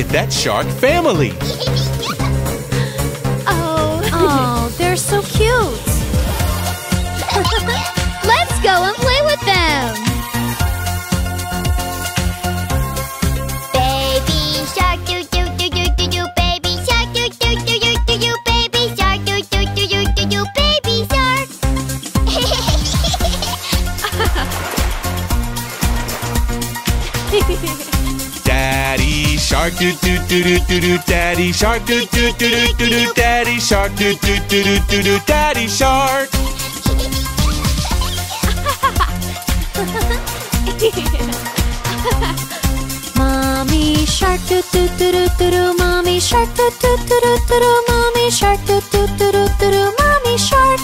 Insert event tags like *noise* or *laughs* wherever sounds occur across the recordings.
at that shark family. *laughs* do do do do do do Daddy shark do do do do do do Daddy shark do do do do do do Daddy shark Mommy shark doo doo doo doo doo doo. Mommy shark doo doo doo doo doo doo. Mommy shark doo doo doo doo doo doo. Mommy shark.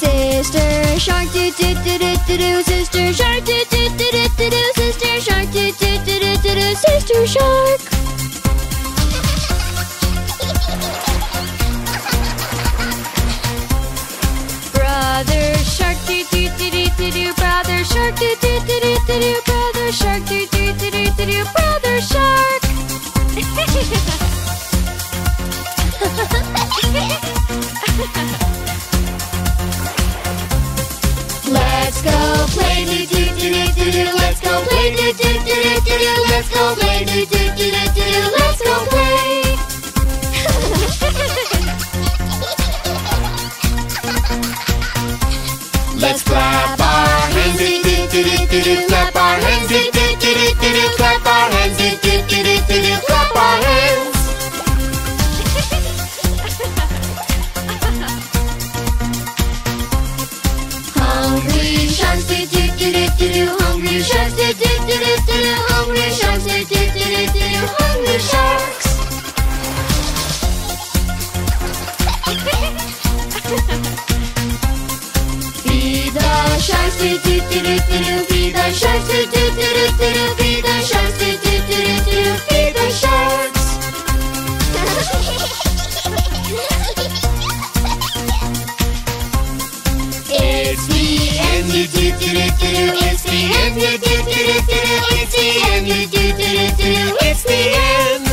Sister shark do do do do do do. Sister shark do do do do do do. Sister shark do do do do do do. Sister shark. Brother shark doo doo doo doo doo doo. Brother shark doo doo doo doo doo doo. Brother shark doo doo doo doo doo doo. Brother shark. Let's *laughs* Let's go play do do do do do do. Let's go play. Let's clap our hands do do do do do do. Clap our hands do do do do do do. The sharks do do do do do do. The sharks do do do do do do. The sharks do do do do do do. The sharks. It's the end. Do do do do do. It's the end. Do do do do do. It's the end. Do do do do do. It's the end.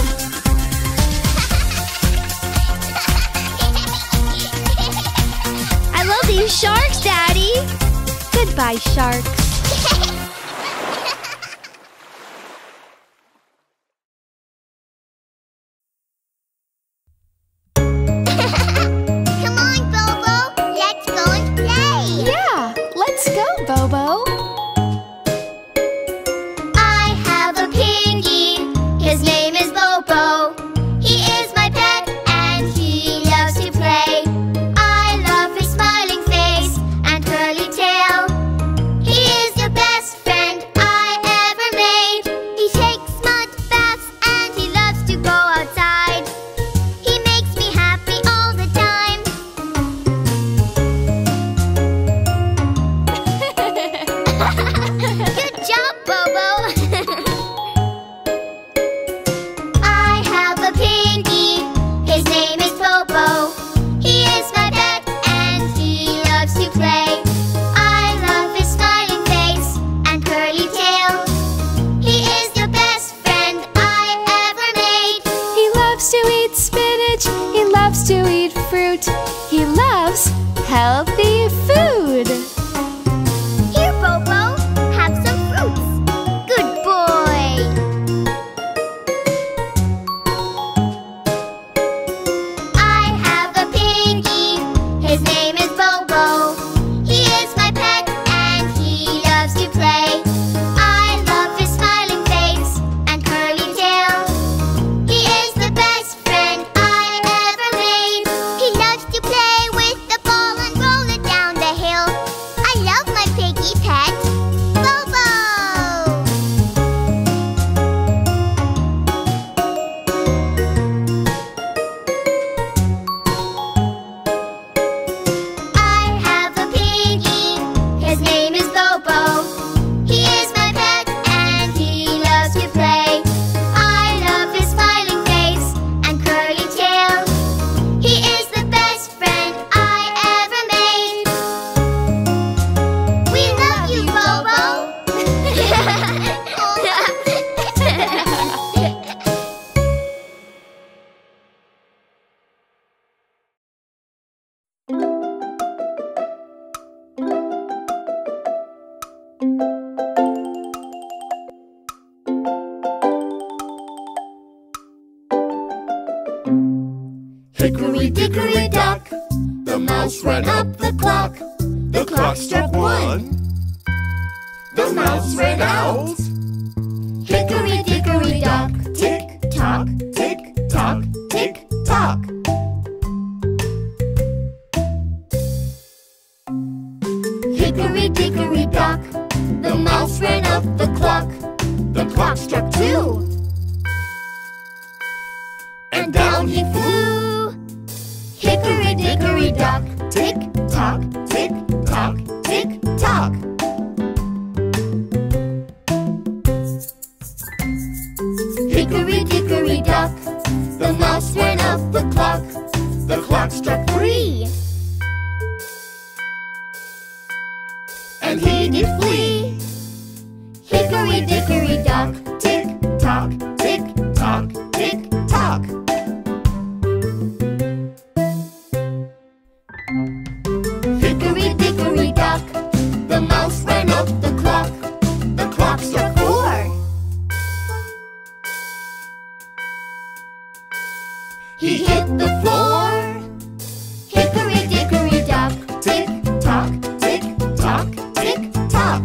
I love these sharks, Daddy. Goodbye, sharks. *laughs* Bobo. Hickory dickory dock, the mouse ran up the clock. The clock struck one. The mouse ran out. Hickory dickory dock, tick tock, tick tock, tick tock. Hickory dickory dock, the mouse ran up the clock. The clock struck tick tock, He hit the floor. Hickory dickory dock, tick tock, tick tock, tick tock.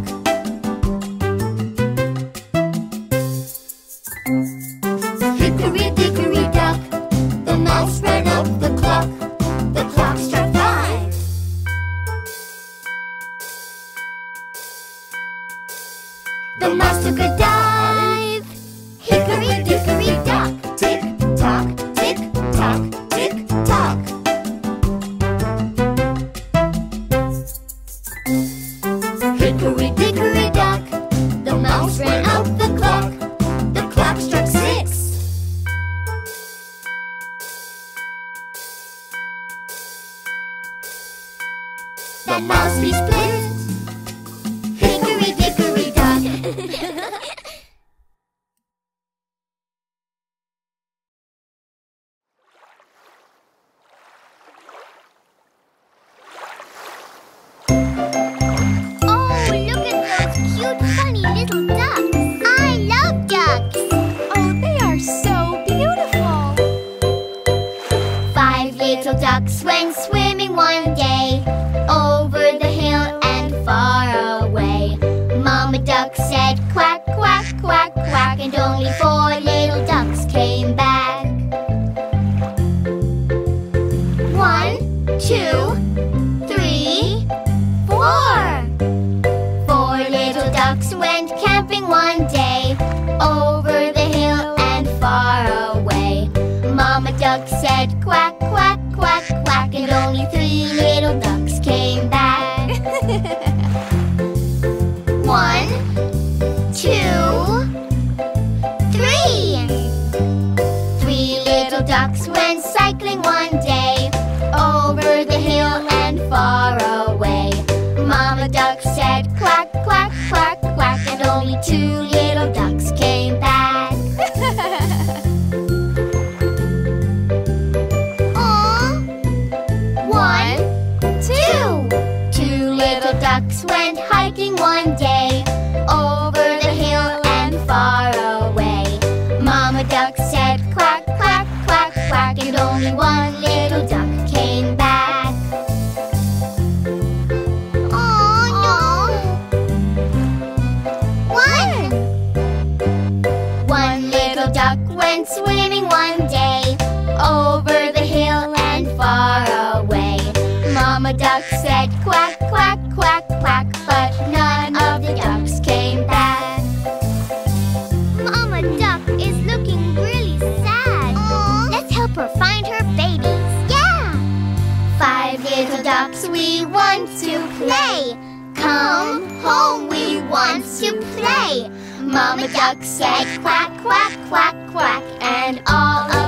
Hickory dickory dock, the mouse ran up the clock. The clock struck five. The mouse took a dive. The mouse he split. Hickory dickory dock. *laughs* Oh, look at those cute, funny little ducks. I love and only four little ducks came back. One, two, three, four. Four little ducks went camping one day over the hill and far away. Mama duck said quack, quack, quack, quack, and only three little ducks came back. Duck said quack, quack, quack, quack, and only two little ducks came back. *laughs* Aw. One, two. Two little ducks went hiking one day over the hill and far away. Mama duck said quack, quack, quack, quack, and only one little duck Mama duck said quack, quack, quack, quack, and all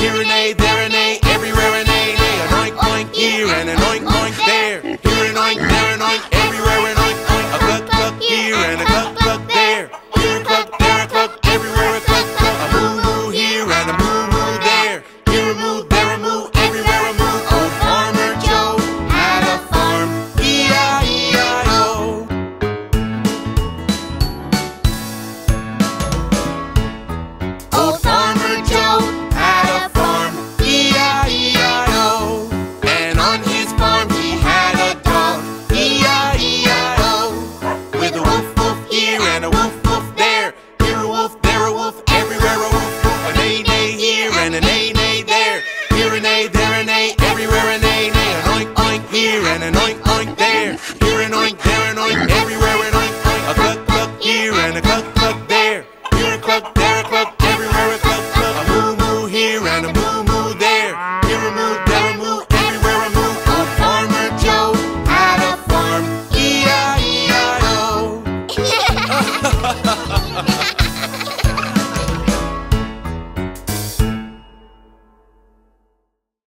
Here and there.